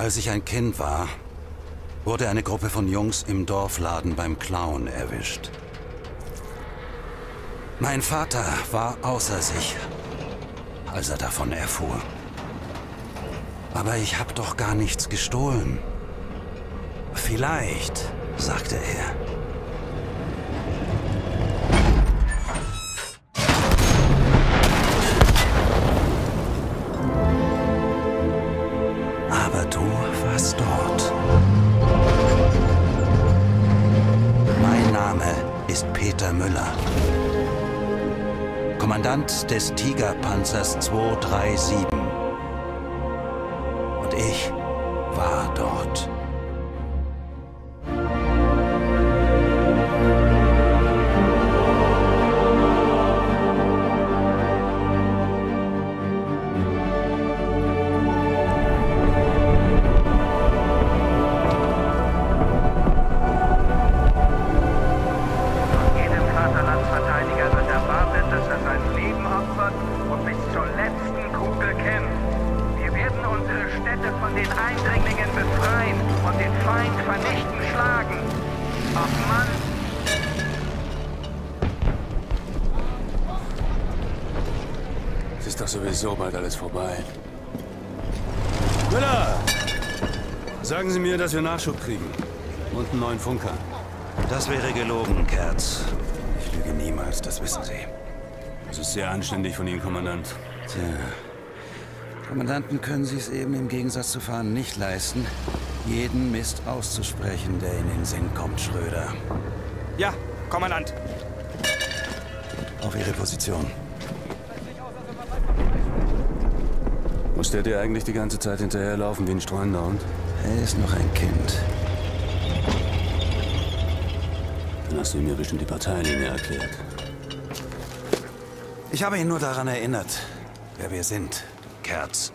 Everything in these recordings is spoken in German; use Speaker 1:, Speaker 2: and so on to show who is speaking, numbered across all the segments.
Speaker 1: Als ich ein Kind war, wurde eine Gruppe von Jungs im Dorfladen beim Clown erwischt. Mein Vater war außer sich, als er davon erfuhr. Aber ich habe doch gar nichts gestohlen. Vielleicht, sagte er. Kommandant des Tigerpanzers 237. Und ich
Speaker 2: Nachschub kriegen. Und einen neuen Funker.
Speaker 1: Das wäre gelogen, Kerz. Ich lüge niemals, das wissen Sie.
Speaker 2: Das ist sehr anständig von Ihnen, Kommandant.
Speaker 1: Tja. Kommandanten können Sie es eben im Gegensatz zu Fahren nicht leisten, jeden Mist auszusprechen, der Ihnen in den Sinn kommt, Schröder.
Speaker 3: Ja, Kommandant.
Speaker 1: Auf Ihre Position.
Speaker 2: Muss der dir eigentlich die ganze Zeit hinterherlaufen wie ein streunender Hund?
Speaker 1: Er ist noch ein Kind.
Speaker 2: Dann hast du ja bestimmt die Parteilinie erklärt.
Speaker 1: Ich habe ihn nur daran erinnert, wer wir sind, Kerz.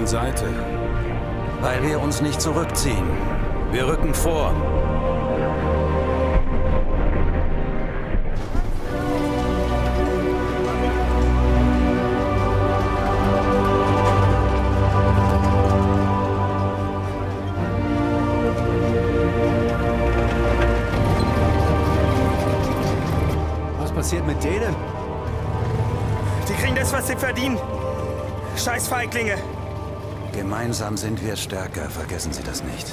Speaker 2: Anderen Seite?
Speaker 1: Weil wir uns nicht zurückziehen. Wir rücken vor.
Speaker 3: Was passiert mit denen? Die kriegen das, was sie verdienen. Scheiß Feiglinge.
Speaker 1: Gemeinsam sind wir stärker, vergessen Sie das nicht.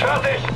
Speaker 4: Fertig!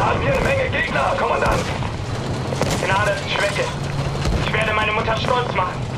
Speaker 4: Haben hier eine Menge Gegner, Kommandant. Gnade ist Schwäche. Ich werde meine Mutter stolz machen.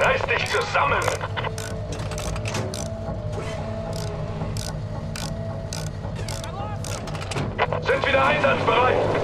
Speaker 4: Reiß dich zusammen! Sind wieder einsatzbereit!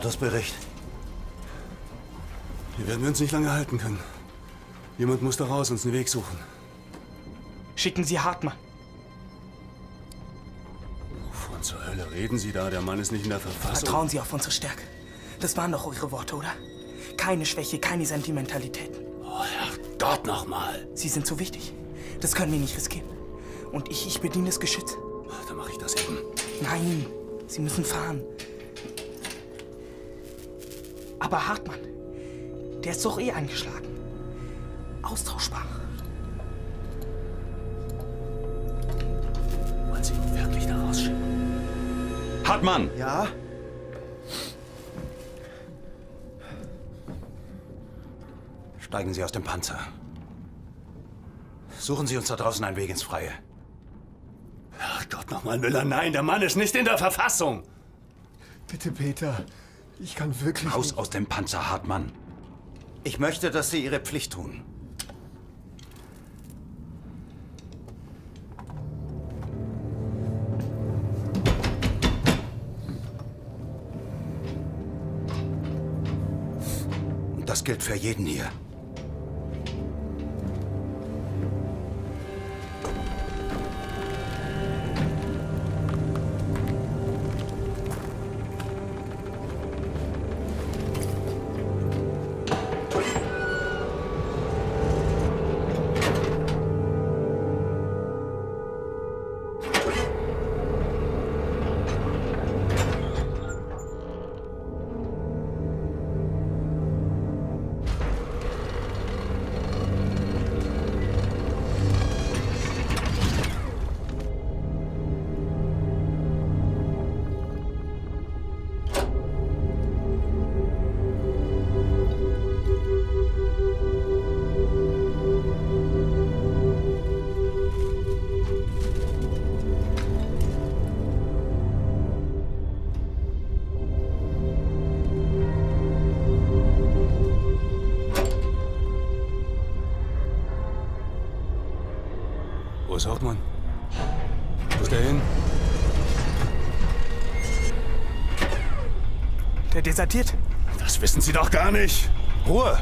Speaker 3: Statusbericht.
Speaker 2: Hier werden wir uns nicht lange halten können. Jemand muss da raus uns einen Weg suchen.
Speaker 4: Schicken Sie Hartmann.
Speaker 2: Wovon zur Hölle reden Sie da? Der Mann ist nicht in der Verfassung.
Speaker 4: Vertrauen Sie auf unsere Stärke. Das waren doch eure Worte, oder? Keine Schwäche, keine Sentimentalitäten.
Speaker 2: Oh, Herrgott nochmal.
Speaker 4: Sie sind so wichtig. Das können wir nicht riskieren. Und ich, ich bediene das Geschütz.
Speaker 2: Dann mache ich das eben.
Speaker 4: Nein, Sie müssen fahren. Aber Hartmann,
Speaker 5: Der ist doch eh angeschlagen. Austauschbar.
Speaker 2: Wollen Sie ihn wirklich da rausschicken?
Speaker 1: Hartmann!
Speaker 3: Ja?
Speaker 1: Steigen Sie aus dem Panzer. Suchen Sie uns da draußen einen Weg ins Freie.
Speaker 4: Ach Gott nochmal, Müller, nein, der Mann ist nicht in der Verfassung.
Speaker 3: Bitte, Peter. Ich kann wirklich.
Speaker 1: Raus aus dem Panzer, Hartmann. Ich möchte, dass Sie Ihre Pflicht tun. Und das gilt für jeden hier.
Speaker 4: Wo ist Hauptmann? Wo ist der hin?
Speaker 5: Der desertiert.
Speaker 4: Das wissen Sie doch gar nicht. Ruhe!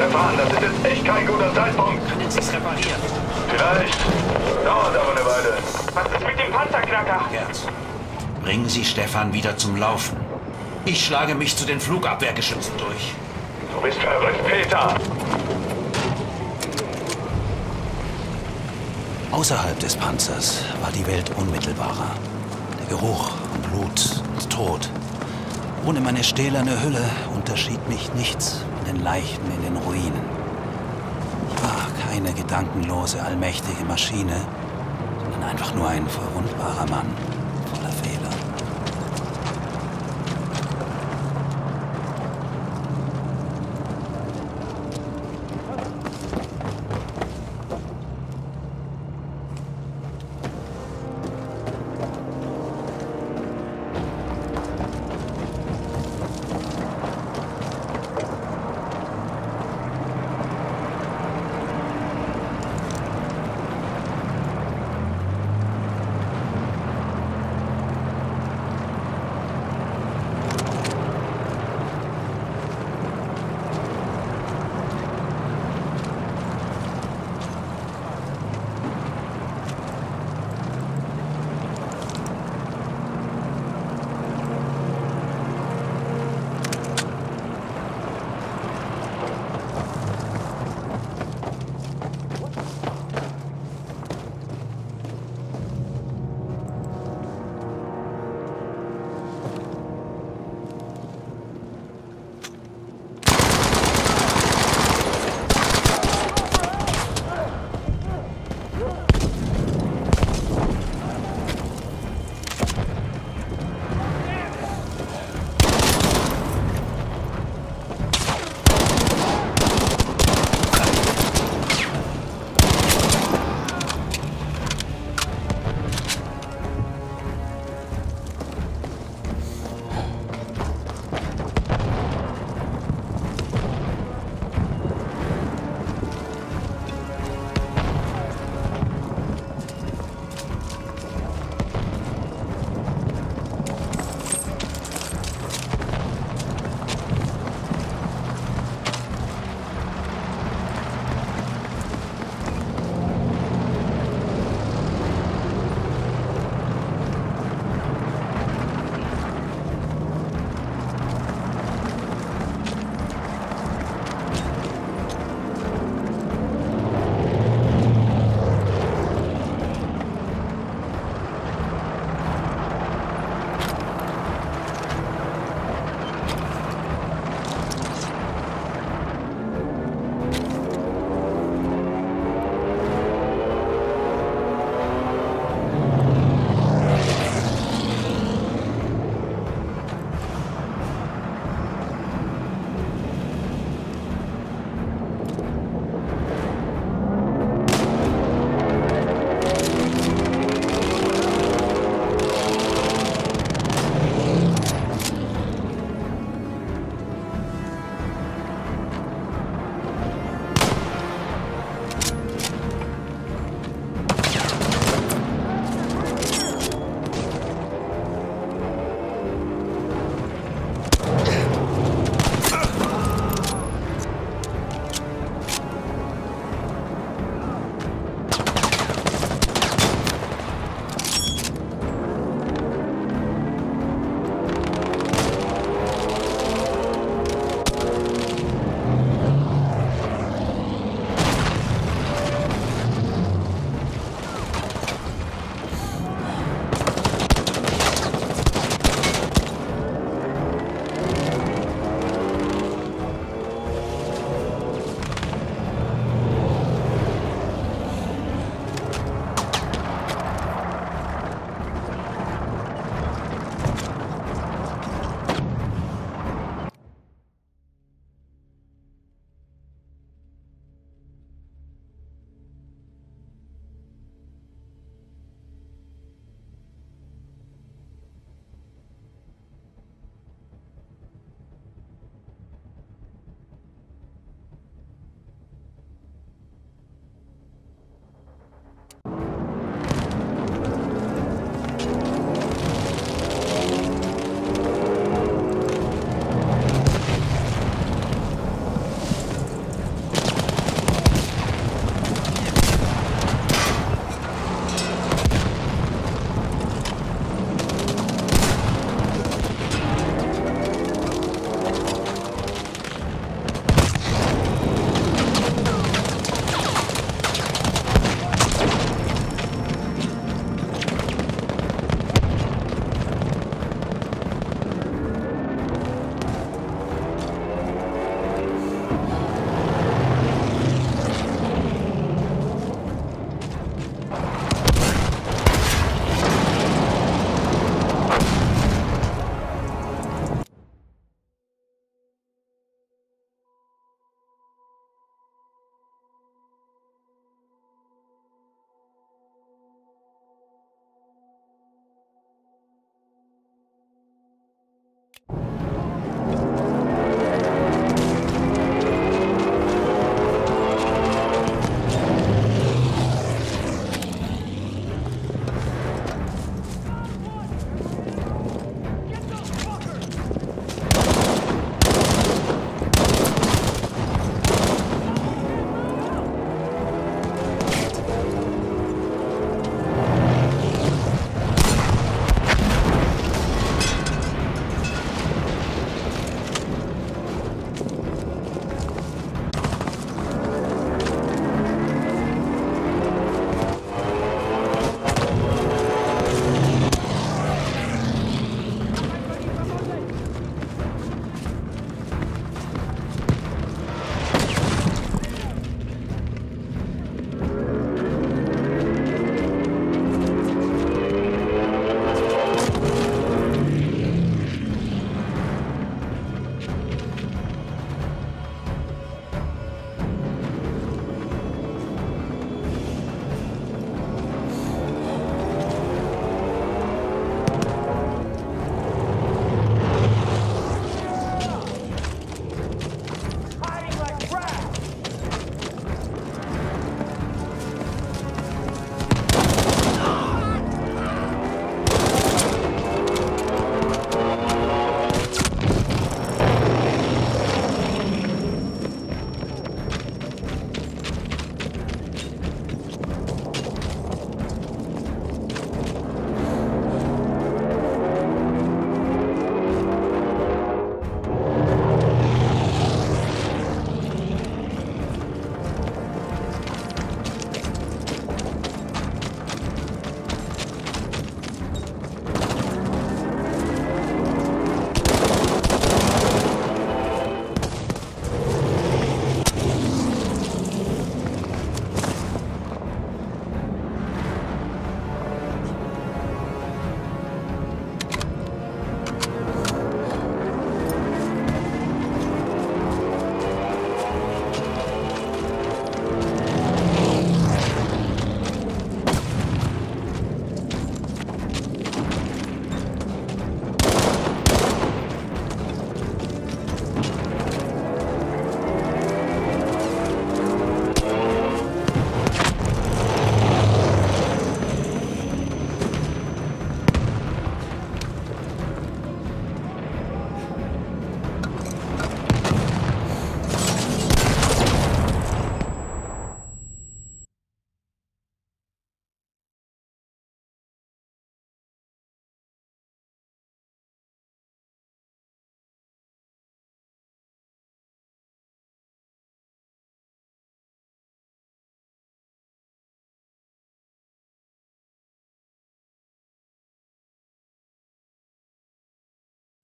Speaker 6: Stefan, das ist jetzt echt kein guter Zeitpunkt.
Speaker 7: Können Sie es reparieren?
Speaker 6: Vielleicht. Dauert aber eine Weile. Was ist mit dem Panzerknacker?
Speaker 7: Gerz, bringen Sie Stefan wieder zum Laufen. Ich schlage mich zu den Flugabwehrgeschützen durch.
Speaker 6: Du bist verrückt, Peter.
Speaker 1: Außerhalb des Panzers war die Welt unmittelbarer. Der Geruch von Blut und Tod. Ohne meine stählerne Hülle unterschied mich nichts den Leichen in den Ruinen. War keine gedankenlose, allmächtige Maschine, sondern einfach nur ein verwundbarer Mann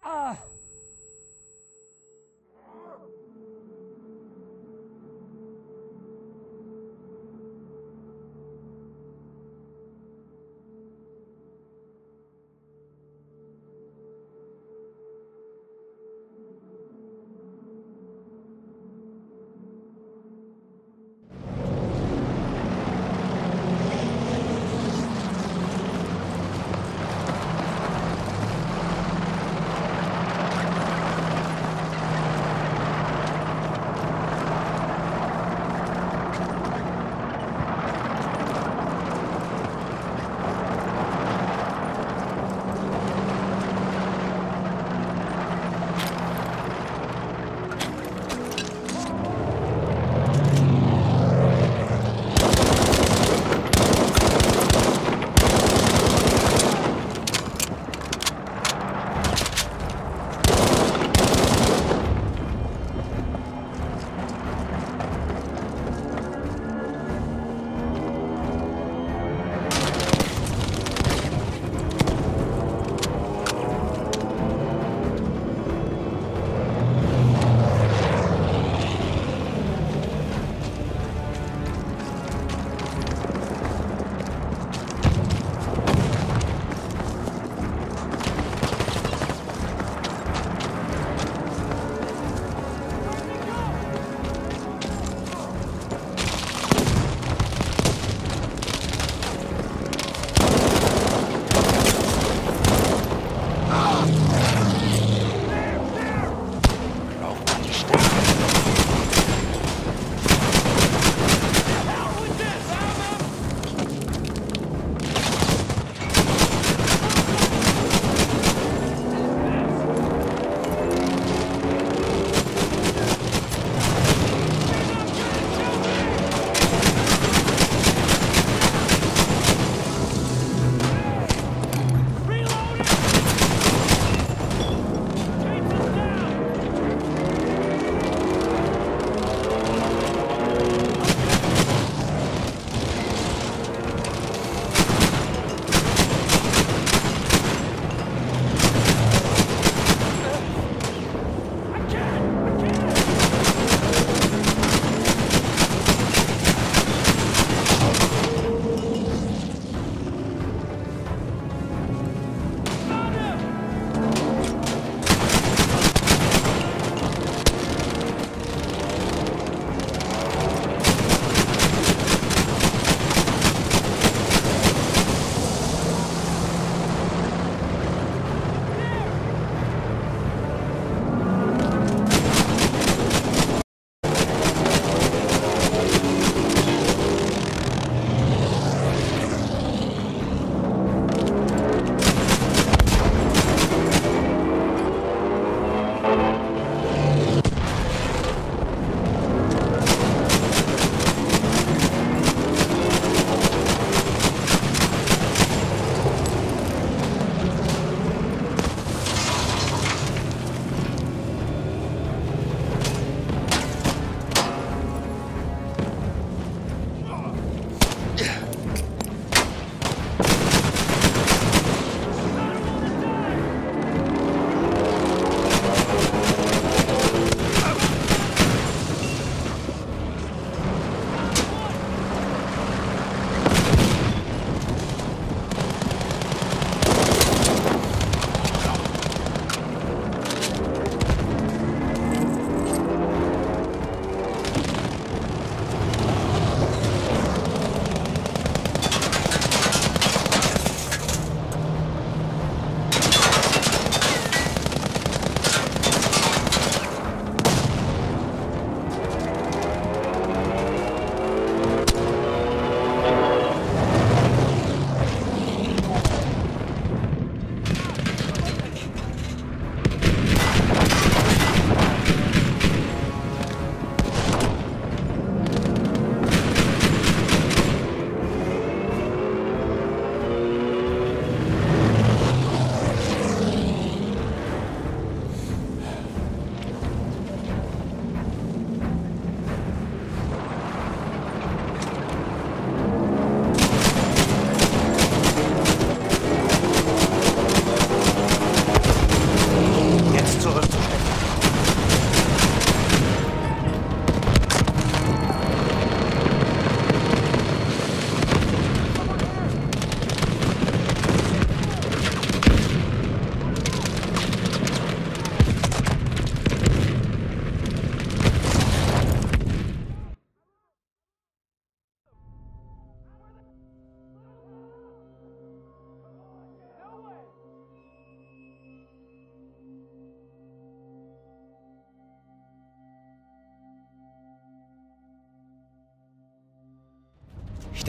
Speaker 1: 아!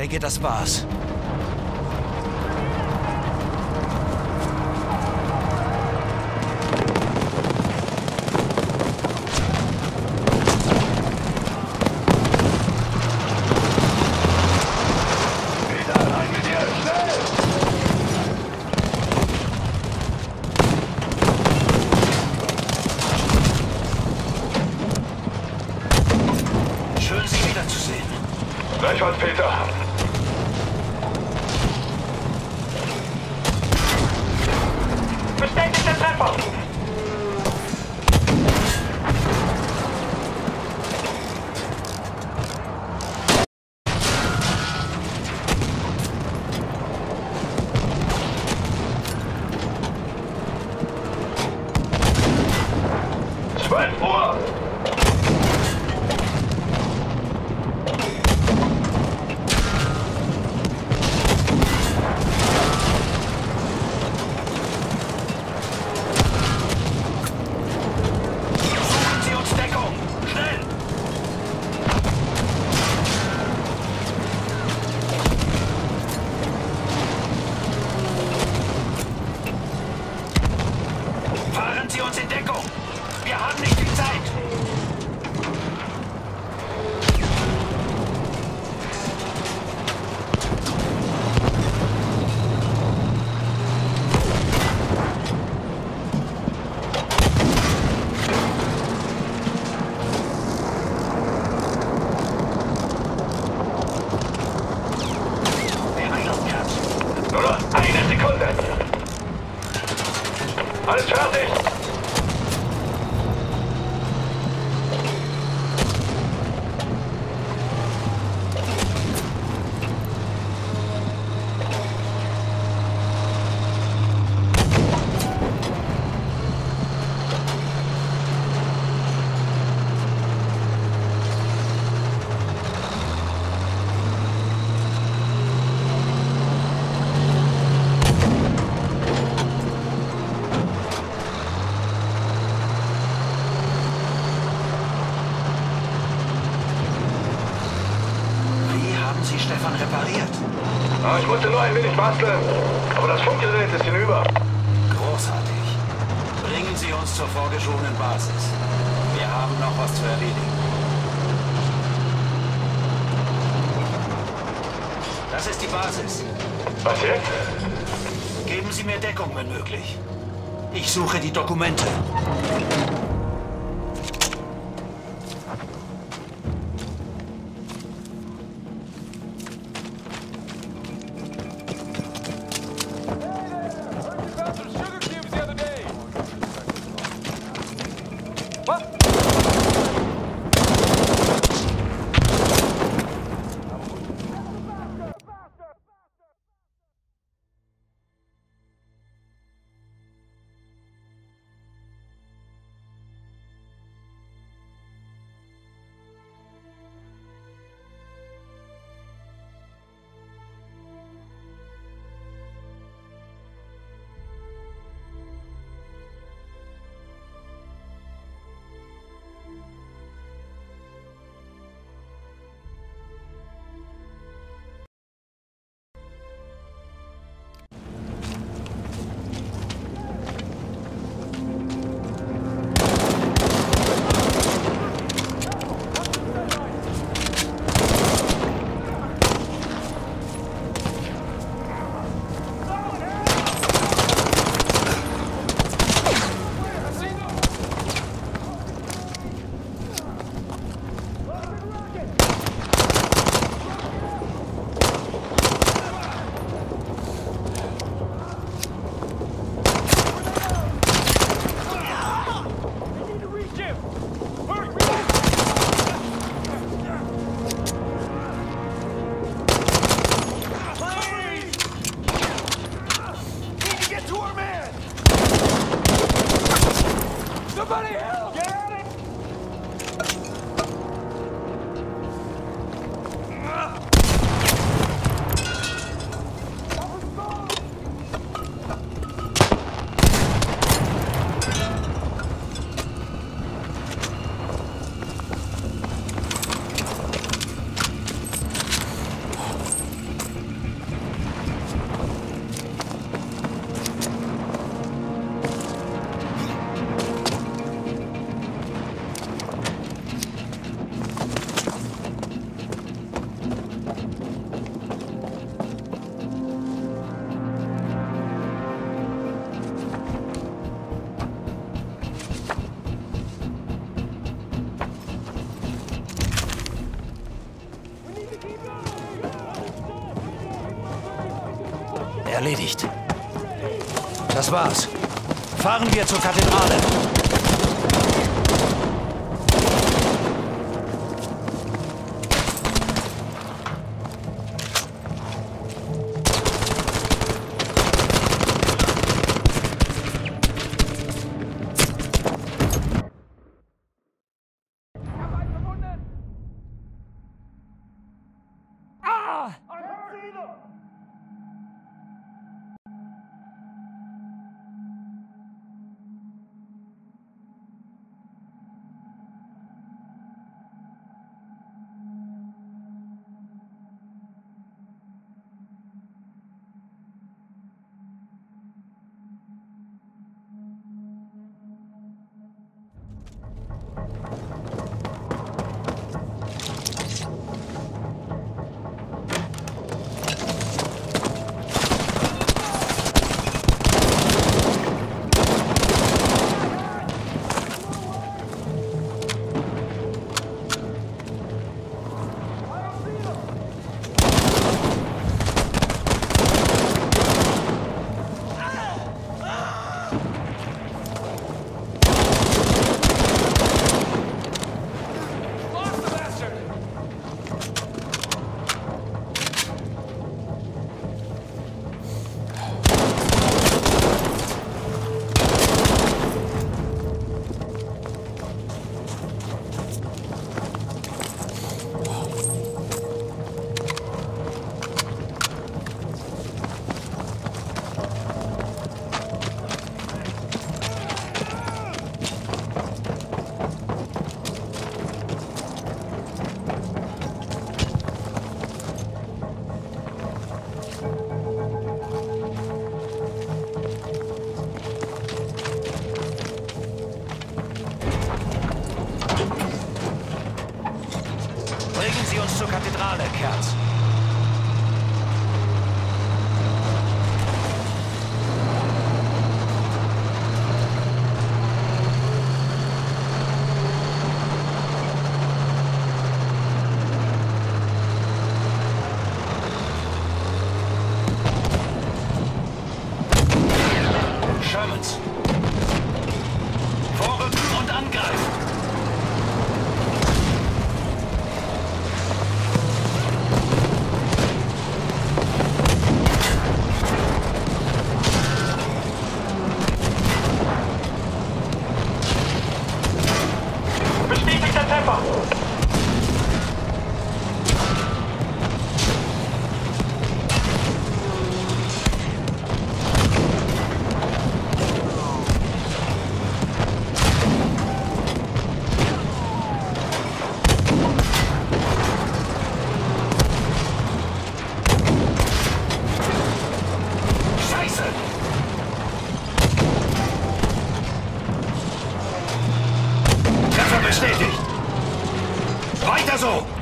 Speaker 1: Denke, das war's.
Speaker 6: Basteln. Aber das Funkgerät ist hinüber.
Speaker 7: Großartig. Bringen Sie uns zur vorgeschobenen Basis. Wir haben noch was zu erledigen. Das ist die Basis.
Speaker 6: Was jetzt?
Speaker 7: Geben Sie mir Deckung, wenn möglich. Ich suche die Dokumente.
Speaker 1: Erledigt. Das war's. Fahren wir zur Kathedrale. Weiter so!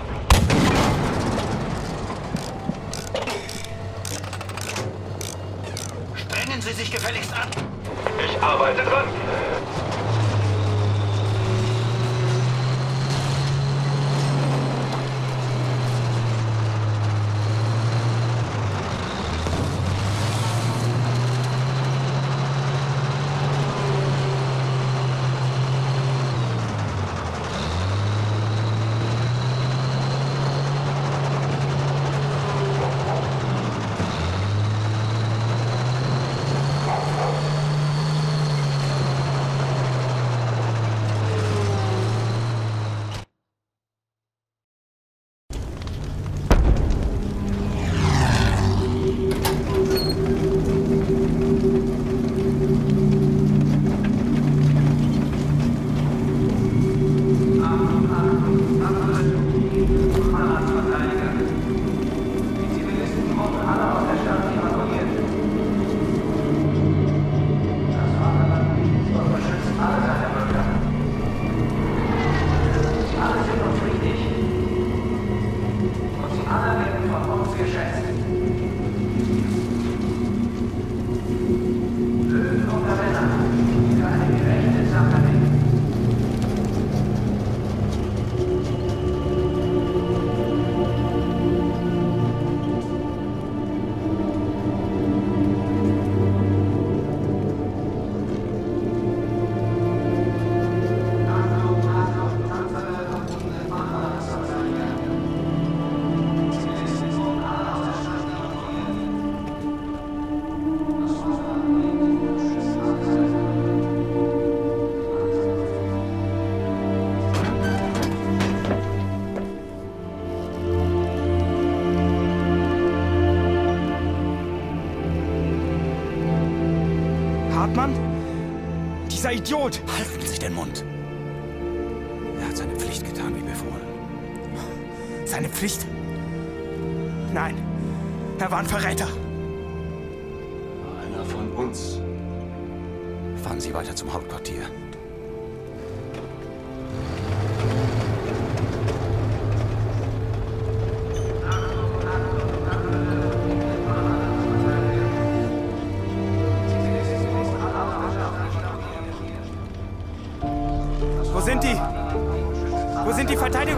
Speaker 4: George!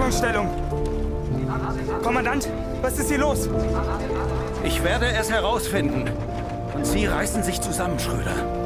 Speaker 4: Die Verteidigungsstellungen? Kommandant, was ist hier los?
Speaker 1: Ich werde es herausfinden. Und Sie reißen sich zusammen, Schröder.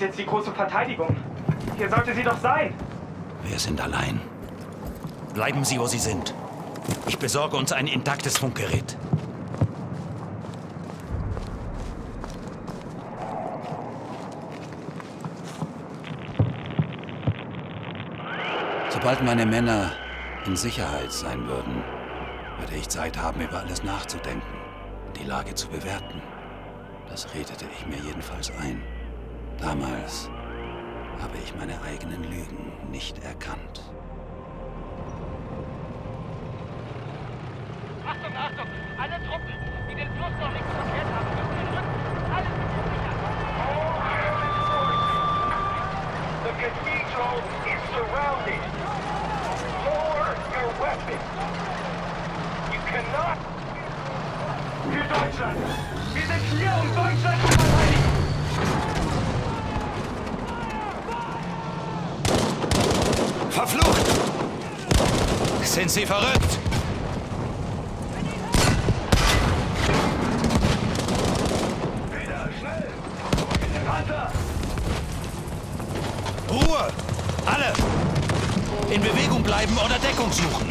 Speaker 4: Ist jetzt die große Verteidigung? Hier sollte sie doch sein.
Speaker 1: Wir sind allein. Bleiben Sie, wo Sie sind. Ich besorge uns ein intaktes Funkgerät. Sobald meine Männer in Sicherheit sein würden, würde ich Zeit haben, über alles nachzudenken, die Lage zu bewerten. Das redete ich mir jedenfalls ein. Damals habe ich meine eigenen Lügen nicht erkannt.
Speaker 8: Achtung, Achtung! Alle Truppen, die den Fluss noch nicht blockiert haben, müssen den Rücken. Alles ist sicher.
Speaker 9: The cathedral is surrounded. Lower your weapons. You cannot.
Speaker 4: Für Deutschland! Wir sind hier, um Deutschland zu verteidigen!
Speaker 1: Verflucht! Sind Sie verrückt? Ruhe! Alle! In Bewegung bleiben oder Deckung suchen!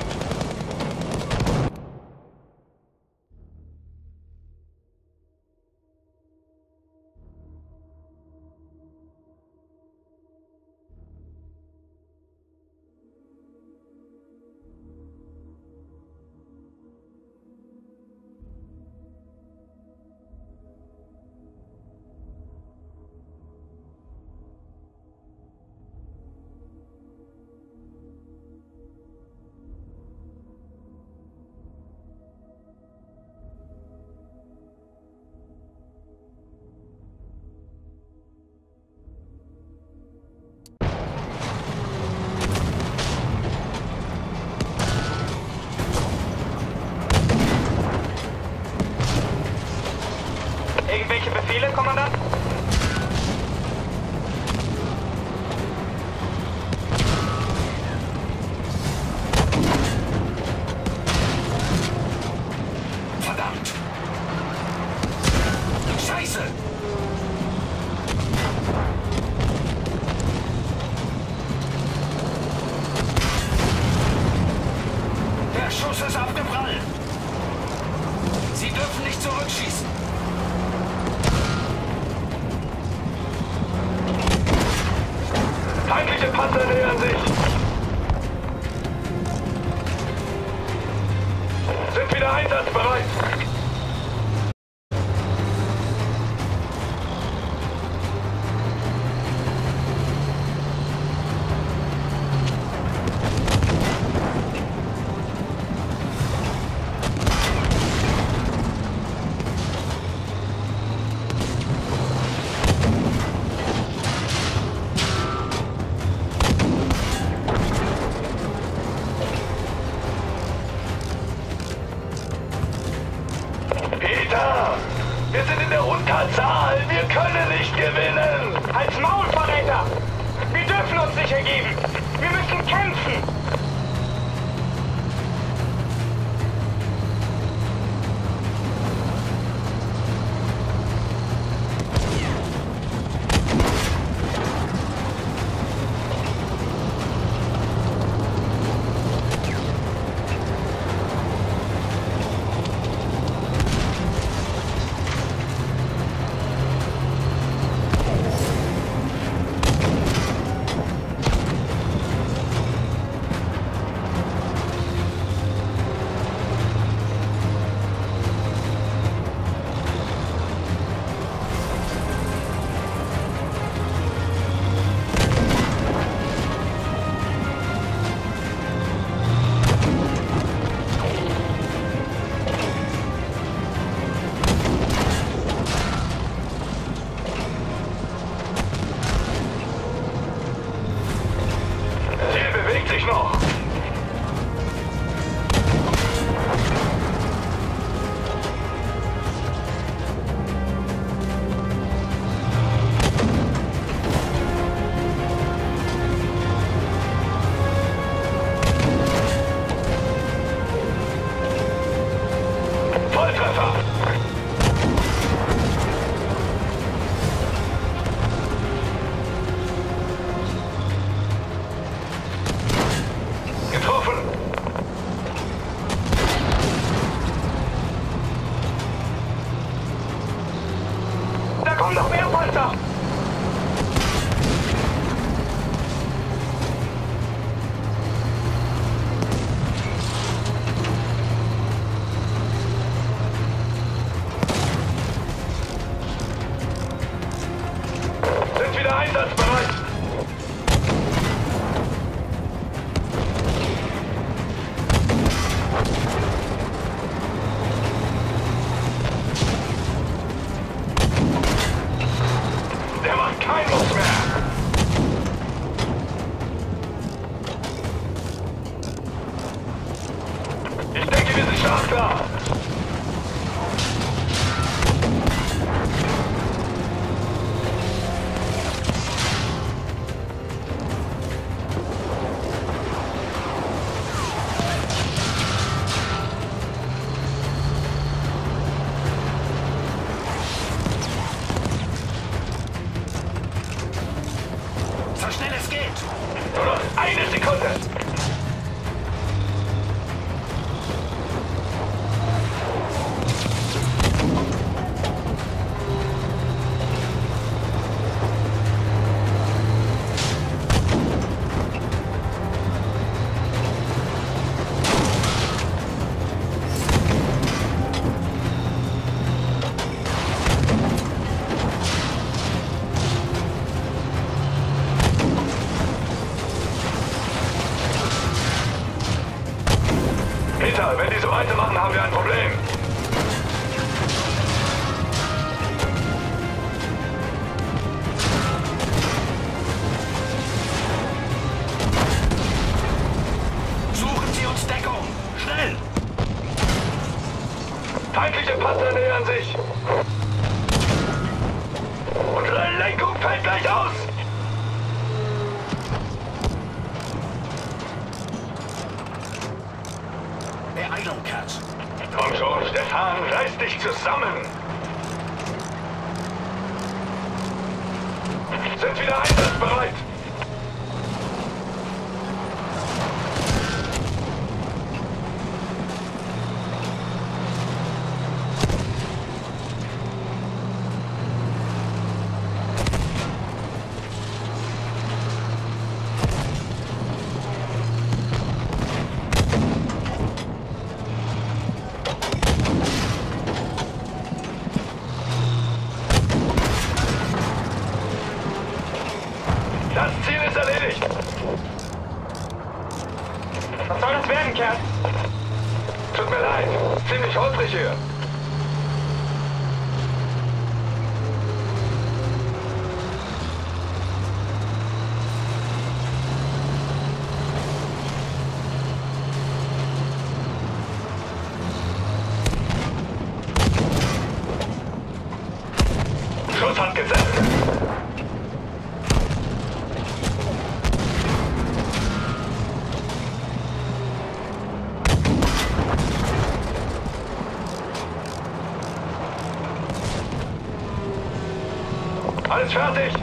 Speaker 6: Alles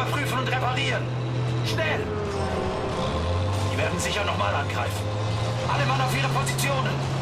Speaker 1: überprüfen und reparieren. Schnell! Die werden sicher nochmal angreifen. Alle Mann auf ihre Positionen.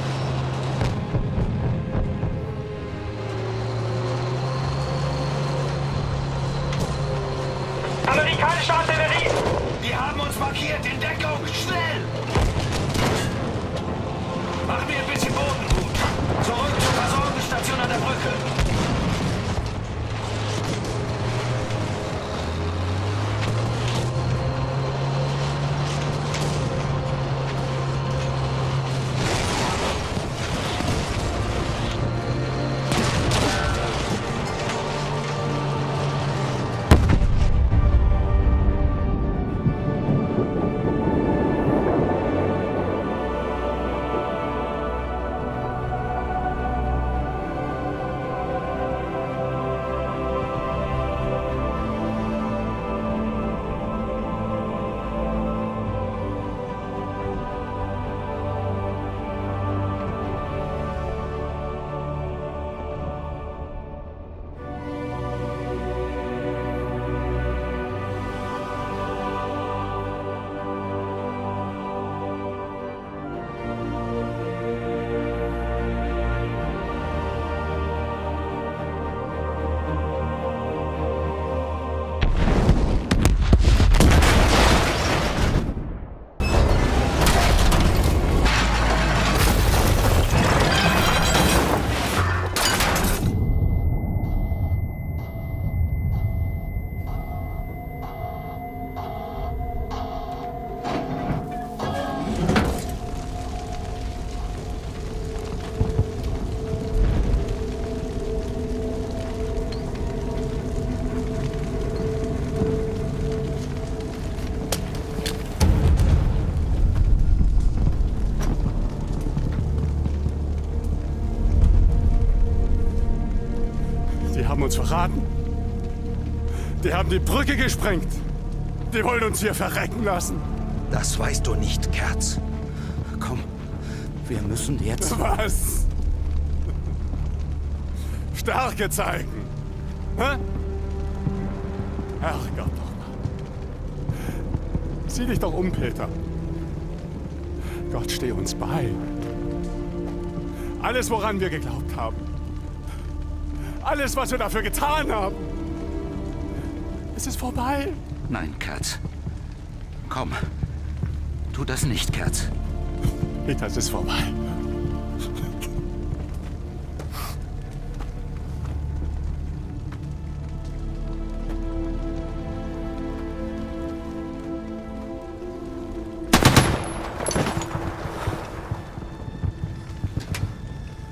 Speaker 2: Verraten. Die haben die Brücke gesprengt. Die wollen uns hier verrecken lassen.
Speaker 10: Das weißt du nicht, Kerz. Komm, wir müssen jetzt...
Speaker 2: Was? Stärke zeigen. Hä? Herrgott doch mal. Sieh dich doch um, Peter. Gott steh uns bei. Alles, woran wir geglaubt haben. Alles, was wir dafür getan haben. Es ist vorbei.
Speaker 10: Nein, Kerz. Komm. Tu das nicht, Kerz.
Speaker 2: Peter, es ist vorbei.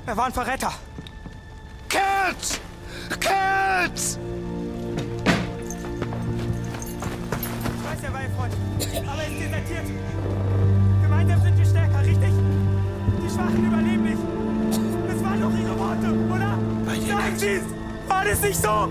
Speaker 4: Er war ein Verräter.
Speaker 3: Kurt!
Speaker 4: Ich weiß, war ihr Freund, aber er ist desertiert. Gemeinsam sind wir stärker, richtig? Die Schwachen überleben nicht. Das waren doch ihre Worte, oder? Sagen Sie es! War das nicht so?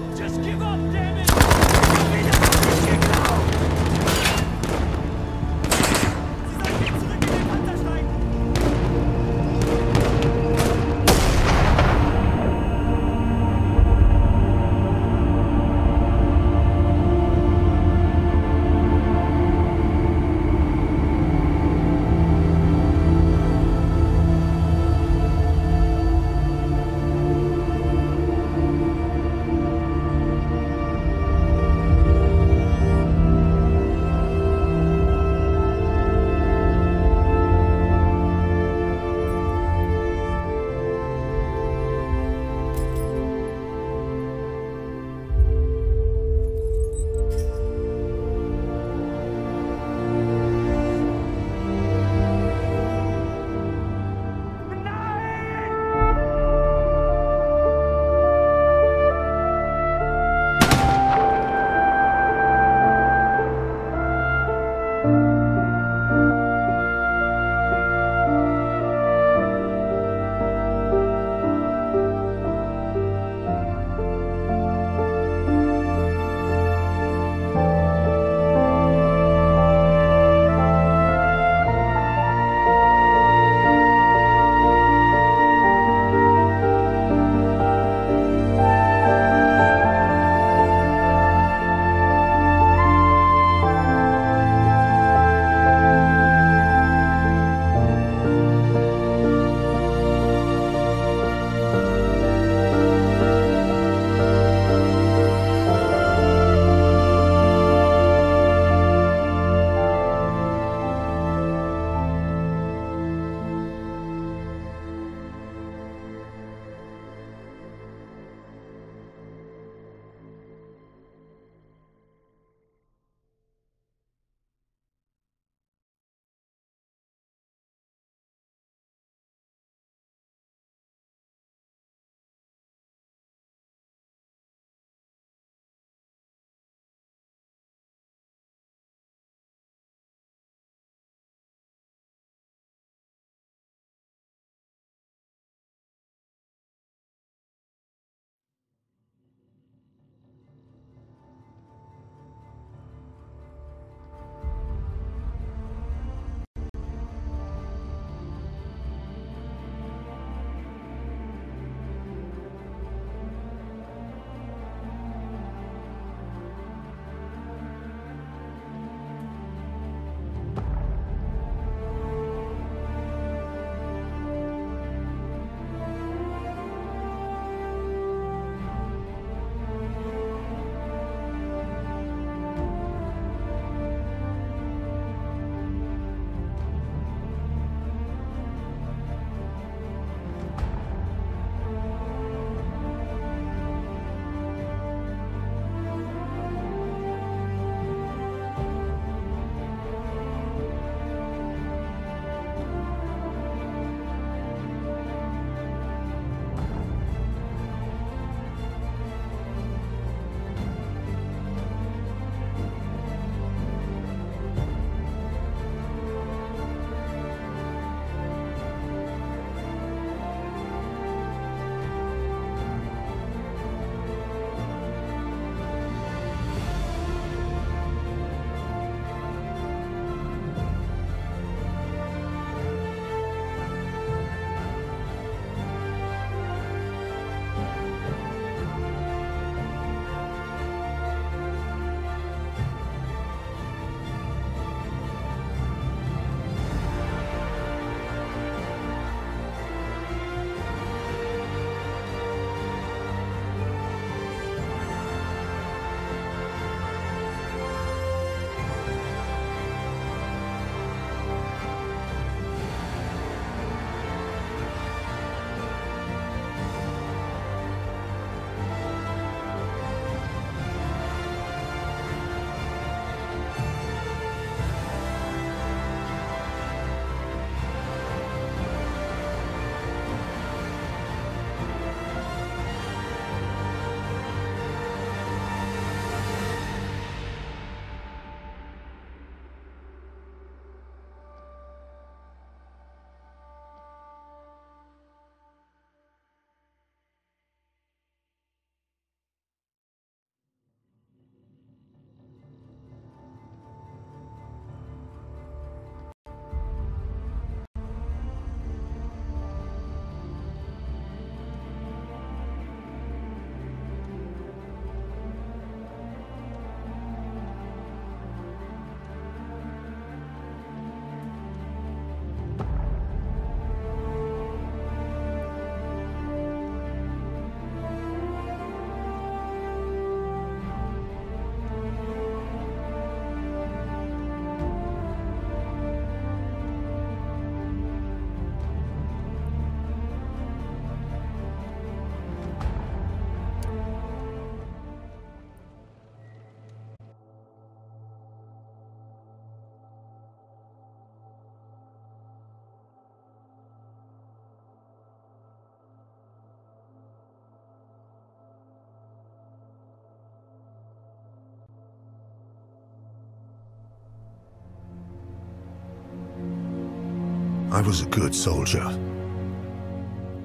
Speaker 11: I was a good soldier.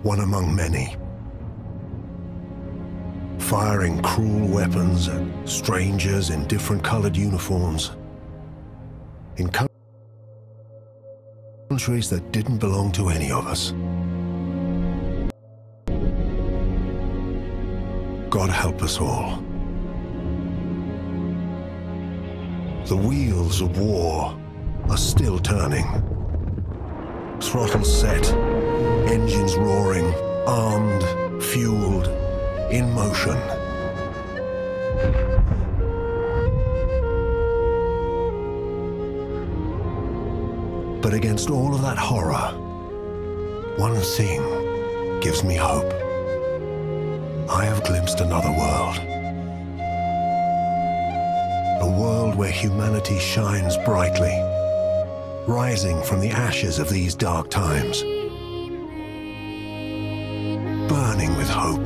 Speaker 11: One among many. Firing cruel weapons at strangers in different colored uniforms. In countries that didn't belong to any of us. God help us all. The wheels of war are still turning. Throttles set, engines roaring, armed, fueled, in motion. But against all of that horror, one thing gives me hope. I have glimpsed another world. A world where humanity shines brightly, rising from the ashes of these dark times. Burning with hope,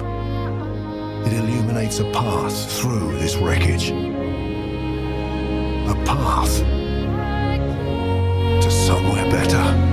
Speaker 11: it illuminates a path through this wreckage. A path to somewhere better.